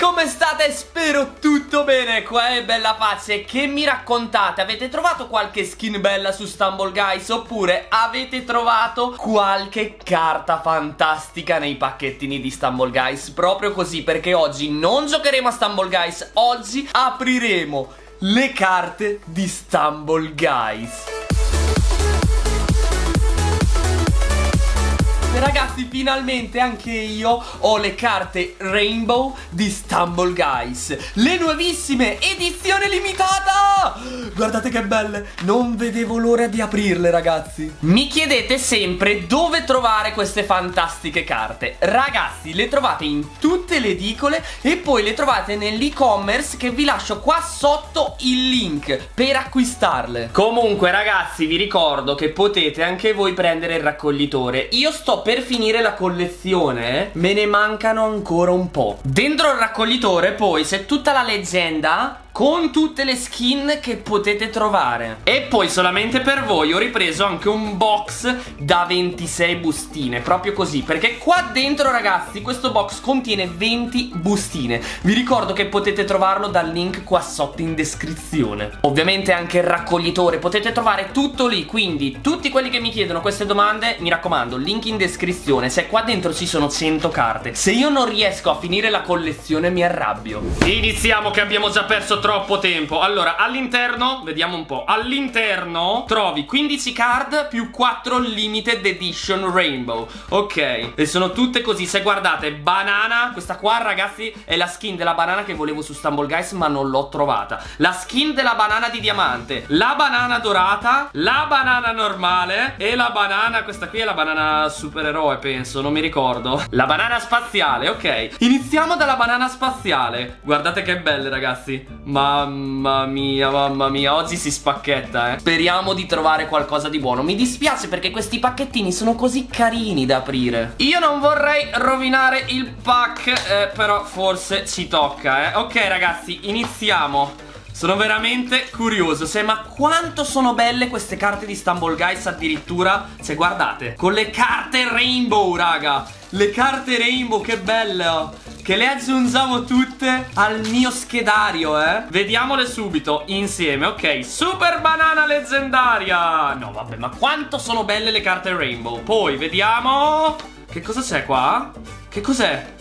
come state? Spero tutto bene, qua è Bella Pace Che mi raccontate? Avete trovato qualche skin bella su Stumble Guys? Oppure avete trovato qualche carta fantastica nei pacchettini di Stumble Guys? Proprio così, perché oggi non giocheremo a Stumble Guys Oggi apriremo le carte di Stumble Guys Ragazzi. Finalmente anche io ho le carte Rainbow di Stumble Guys. Le nuovissime edizione limitata! Guardate che belle. Non vedevo l'ora di aprirle ragazzi. Mi chiedete sempre dove trovare queste fantastiche carte. Ragazzi le trovate in tutte le edicole E poi le trovate nell'e-commerce che vi lascio qua sotto il link Per acquistarle. Comunque ragazzi vi ricordo che potete anche voi prendere il raccoglitore. Io sto per finire la collezione me ne mancano ancora un po'. Dentro il raccoglitore poi c'è tutta la leggenda con tutte le skin che potete trovare. E poi solamente per voi ho ripreso anche un box da 26 bustine Proprio così. Perché qua dentro ragazzi questo box contiene 20 bustine. Vi ricordo che potete trovarlo dal link qua sotto in descrizione. Ovviamente anche il raccoglitore Potete trovare tutto lì. Quindi tutti quelli che mi chiedono queste domande Mi raccomando link in descrizione. Se qua dentro ci sono 100 carte. Se io non riesco a finire la collezione mi arrabbio. Iniziamo che abbiamo già perso troppo tempo. Allora, all'interno, vediamo un po' All'interno trovi 15 card più 4 limited edition rainbow. Ok, e sono tutte così. Se guardate, banana Questa qua, ragazzi, è la skin della banana che volevo su Stumble Guys Ma non l'ho trovata. La skin della banana di diamante La banana dorata La banana normale E la banana, questa qui è la banana supereroe, penso Non mi ricordo. La banana spaziale, ok. Iniziamo dalla banana spaziale. Guardate che belle, ragazzi Mamma mia, mamma mia, oggi si spacchetta, eh. Speriamo di trovare qualcosa di buono. Mi dispiace perché questi pacchettini sono così carini da aprire. Io non vorrei rovinare il pack, eh, però forse ci tocca, eh. Ok, ragazzi, iniziamo. Sono veramente curioso se, Ma quanto sono belle queste carte di Stumble Guys addirittura Se guardate Con le carte rainbow raga Le carte rainbow che belle oh. Che le aggiungiamo tutte al mio schedario eh? Vediamole subito insieme Ok. Super banana leggendaria! No vabbè ma quanto sono belle le carte rainbow. Poi vediamo. Che cosa c'è qua? Che cos'è?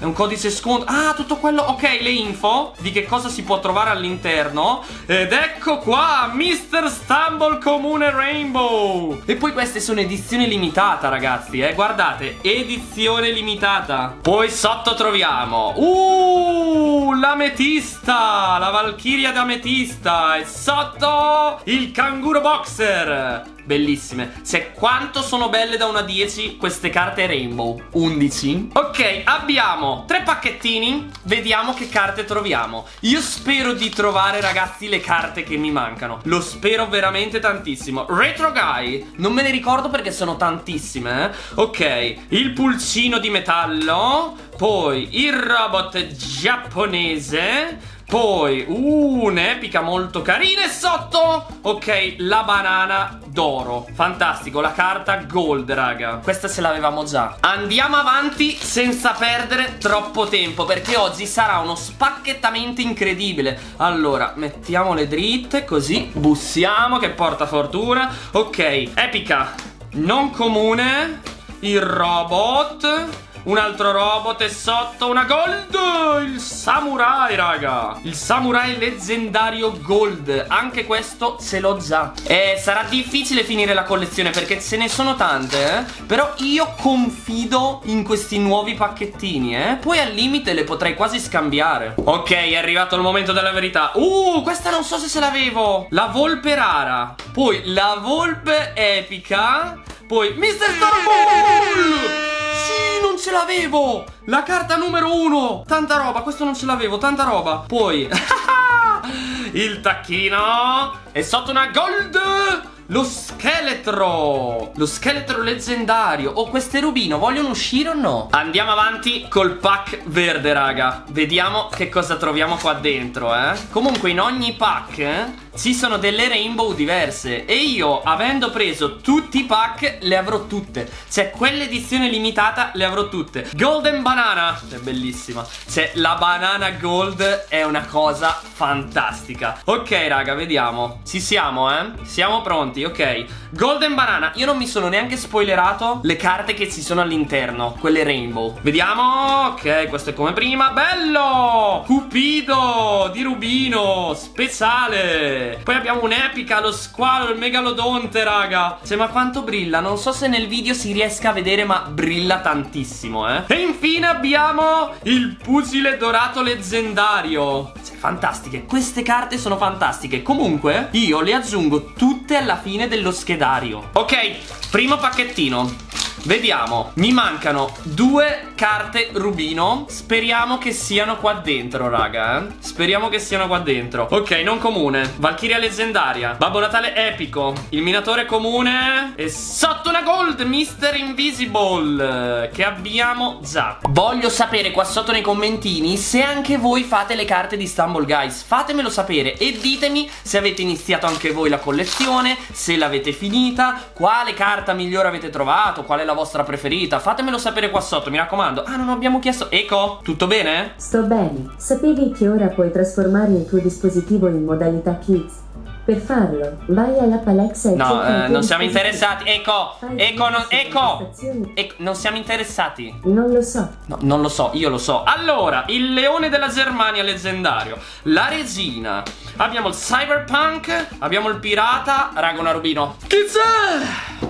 È un codice sconto. Ah, tutto quello. Ok, le info Di che cosa si può trovare all'interno. Ed ecco qua Mr. Stumble Comune Rainbow. E poi queste sono edizioni limitata, ragazzi Eh, guardate Edizione limitata. Poi sotto troviamo Uh, l'ametista La Valchiria d'ametista. E sotto Il canguro boxer Bellissime. Se quanto sono belle da 1 a 10 queste carte Rainbow. 11 Ok abbiamo tre pacchettini. Vediamo che carte troviamo. Io spero di trovare ragazzi le carte che mi mancano. Lo spero veramente tantissimo. Retro Guy. Non me ne ricordo perché sono tantissime eh? Ok Il pulcino di metallo. Poi il robot giapponese poi un'epica molto carina e sotto Ok, la banana d'oro. Fantastico, la carta gold raga. Questa ce l'avevamo già. Andiamo avanti senza perdere troppo tempo Perché oggi sarà uno spacchettamento incredibile. Allora, mettiamole dritte Così, bussiamo che porta fortuna. Ok, epica Non comune Il robot un altro robot e sotto una gold. Il samurai raga. Il samurai leggendario gold. Anche questo ce l'ho già. E sarà difficile finire la collezione Perché ce ne sono tante eh? Però io confido in questi nuovi pacchettini eh? Poi al limite le potrei quasi scambiare. Ok è arrivato il momento della verità. Uh questa non so se ce l'avevo. La volpe rara. Poi la volpe epica. Poi Mr. Starbull non ce l'avevo! La carta numero uno! Tanta roba, questo non ce l'avevo, tanta roba. Poi, il tacchino. E sotto una gold! Lo scheletro Lo scheletro leggendario Oh queste rubino vogliono uscire o no? Andiamo avanti col pack verde raga Vediamo che cosa troviamo qua dentro eh Comunque in ogni pack eh ci sono delle rainbow diverse e io avendo preso tutti i pack le avrò tutte. Cioè quell'edizione limitata le avrò tutte. Golden Banana, è bellissima. Cioè la banana gold è una cosa fantastica. Ok raga, vediamo. Ci siamo, eh? Siamo pronti, ok. Golden Banana, io non mi sono neanche spoilerato le carte che ci sono all'interno, quelle rainbow. Vediamo, ok, questo è come prima. Bello! Cupido di Rubino, speciale. Poi abbiamo un'epica, lo squalo, il megalodonte, raga. Cioè, ma quanto brilla? Non so se nel video si riesca a vedere, ma brilla tantissimo, eh. E infine abbiamo il pugile dorato leggendario. Cioè, fantastiche. Queste carte sono fantastiche. Comunque, io le aggiungo tutte alla fine dello schedario. Ok, primo pacchettino. Vediamo, mi mancano due carte rubino. Speriamo che siano qua dentro, raga eh? Speriamo che siano qua dentro. Ok, non comune. Valchiria leggendaria. Babbo Natale epico. Il minatore comune E sotto una gold Mister Invisible Che abbiamo già Voglio sapere qua sotto nei commentini Se anche voi fate le carte di Stumble Guys. Fatemelo sapere E ditemi se avete iniziato anche voi la collezione Se l'avete finita Quale carta migliore avete trovato Qual è la vostra preferita. Fatemelo sapere qua sotto, mi raccomando Ah, non abbiamo chiesto Eco, tutto bene? Sto bene. Sapevi che ora puoi trasformare il tuo dispositivo in modalità Kids? Per farlo, vai all'app Alexa e No, eh, non siamo interessati Eco, Eco, non, prestazioni. Ecco, non siamo interessati Non lo so. No, non lo so, io lo so. Allora, il leone della Germania leggendario, la regina, abbiamo il cyberpunk, abbiamo il pirata, raga, una rubino. Chi c'è?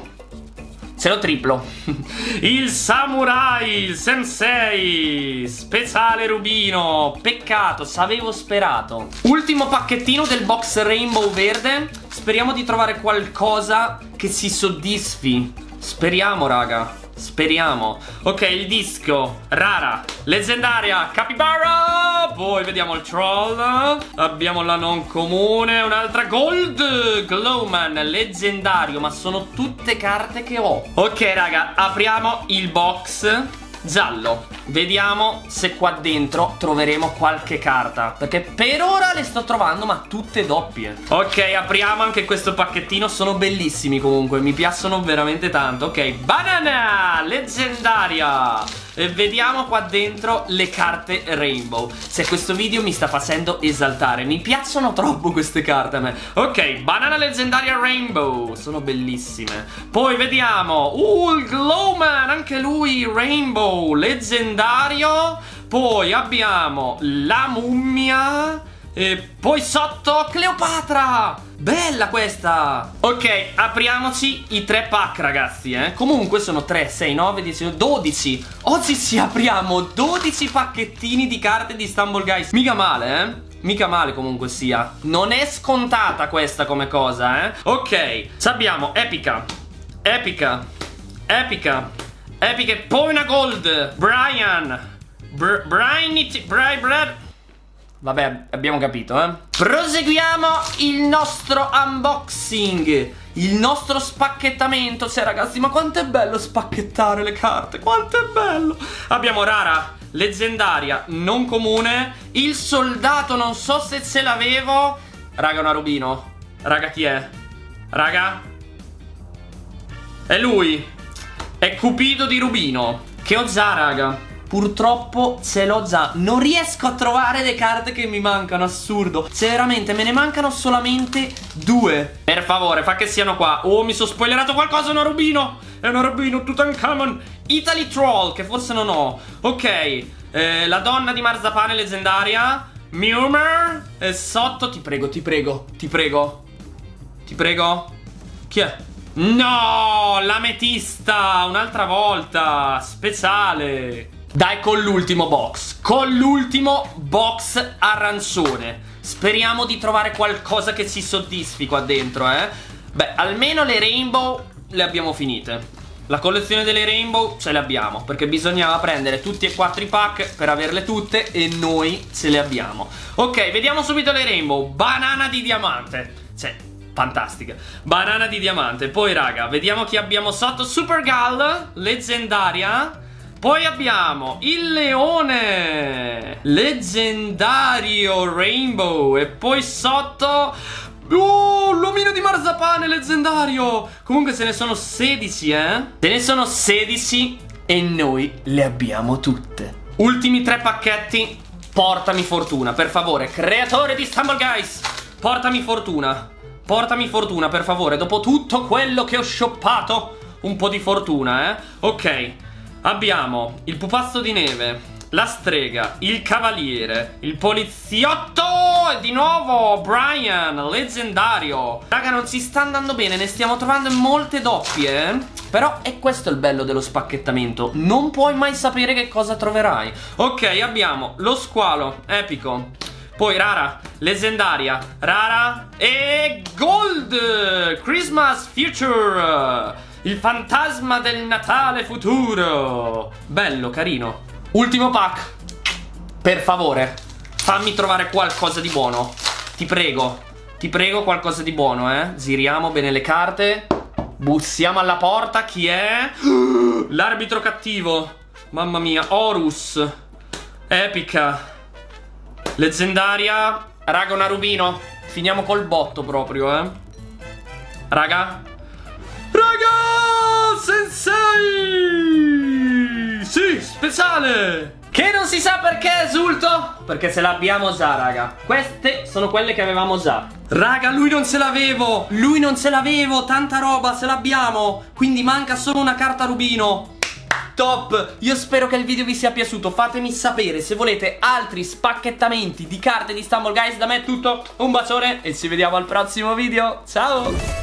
Se lo triplo. il samurai, il sensei, speciale rubino. Peccato, s'avevo sperato. Ultimo pacchettino del box rainbow verde. Speriamo di trovare qualcosa che si soddisfi. Speriamo, raga. Speriamo. Ok, il disco. Rara. Leggendaria. Capybara. Poi vediamo il troll. Abbiamo la non comune. Un'altra gold. Glowman. Leggendario. Ma sono tutte carte che ho. Ok, raga. Apriamo il box. Giallo, vediamo se qua dentro troveremo qualche carta Perché per ora le sto trovando ma tutte doppie. Ok, apriamo anche questo pacchettino Sono bellissimi comunque, mi piacciono veramente tanto. Ok, banana, leggendaria vediamo qua dentro le carte rainbow. Se questo video mi sta facendo esaltare. Mi piacciono troppo queste carte a me. Ok, banana leggendaria rainbow. Sono bellissime. Poi vediamo. Uh, il glowman, anche lui rainbow Leggendario. Poi abbiamo la mummia e poi sotto Cleopatra! Bella questa! Ok, apriamoci i tre pack ragazzi eh. Comunque sono 3, 6, 9, 10, 12 Oggi ci apriamo 12 pacchettini di carte di Stumble Guys. Mica male eh. Mica male comunque sia. Non è scontata questa come cosa eh. Ok, abbiamo Epica. Epica. Epica. Epica e poi una gold. Brian. Br Brian Brian Brad Vabbè, abbiamo capito, eh. Proseguiamo il nostro unboxing. Il nostro spacchettamento. Cioè, ragazzi, ma quanto è bello spacchettare le carte. Quanto è bello. Abbiamo rara, leggendaria, non comune. Il soldato, non so se ce l'avevo. Raga, una rubino. Raga, chi è? Raga? È lui. È Cupido di Rubino. Che ho già, raga. Purtroppo ce l'ho già Non riesco a trovare le carte che mi mancano Assurdo. Cioè veramente me ne mancano solamente due. Per favore fa che siano qua. Oh mi sono spoilerato qualcosa È una rubino È una rubino Tutankhamon. Italy Troll Che forse non ho. Ok eh, La donna di marzapane leggendaria Mumer. E sotto Ti prego ti prego Ti prego. Ti prego. Chi è? No L'ametista Un'altra volta Speciale dai con l'ultimo box. Con l'ultimo box arancione Speriamo di trovare qualcosa che ci soddisfi qua dentro eh. Beh almeno le rainbow le abbiamo finite. La collezione delle rainbow ce le abbiamo Perché bisognava prendere tutti e quattro i pack Per averle tutte e noi ce le abbiamo. Ok vediamo subito le rainbow. Banana di diamante. Cioè fantastica. Banana di diamante. Poi raga vediamo chi abbiamo sotto. Supergal Leggendaria poi abbiamo il leone Leggendario Rainbow E poi sotto Oh, l'omino di marzapane leggendario. Comunque se ne sono 16, eh? Se ne sono 16 e noi le abbiamo tutte. Ultimi tre pacchetti Portami fortuna, per favore Creatore di Stumble Guys Portami fortuna Portami fortuna, per favore. Dopo tutto quello che ho shoppato Un po' di fortuna, eh? Ok Abbiamo il pupazzo di neve la strega, il cavaliere, il poliziotto e di nuovo Brian, leggendario. Raga, non si sta andando bene, ne stiamo trovando molte doppie, eh? Però è questo il bello dello spacchettamento, non puoi mai sapere che cosa troverai. Ok, abbiamo lo squalo, epico. Poi rara, leggendaria, rara e gold, Christmas future, il fantasma del Natale futuro. Bello, carino. Ultimo pack. Per favore, fammi trovare qualcosa di buono. Ti prego. Ti prego qualcosa di buono, eh. Giriamo bene le carte. Bussiamo alla porta. Chi è? L'arbitro cattivo. Mamma mia. Horus. Epica. Leggendaria. Raga, una rubino. Finiamo col botto proprio, eh. Raga! Sensei! Sì, speciale! Che non si sa perché esulto? Perché se l'abbiamo già, raga. Queste sono quelle che avevamo già. Raga, lui non se l'avevo! Lui non se l'avevo! Tanta roba, se l'abbiamo! Quindi manca solo una carta rubino. Top! Io spero che il video vi sia piaciuto. Fatemi sapere se volete altri spacchettamenti di carte di Stumble Guys. Da me è tutto. Un bacione e ci vediamo al prossimo video. Ciao!